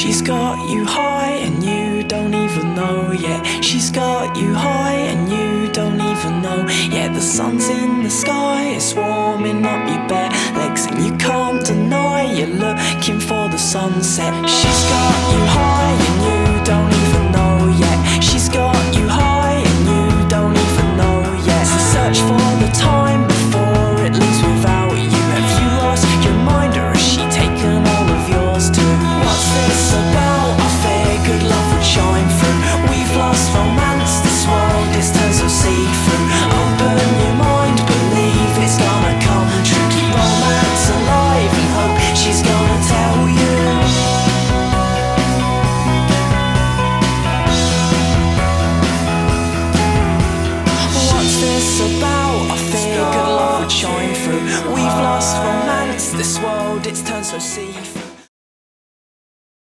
She's got you high and you don't even know yet. She's got you high and you don't even know yet. The sun's in the sky, it's warming up your bare legs, and you can't deny you're looking for the sunset. She's got you high this about? I figured love shine through. We've lost romance, this world it's turned so see-through.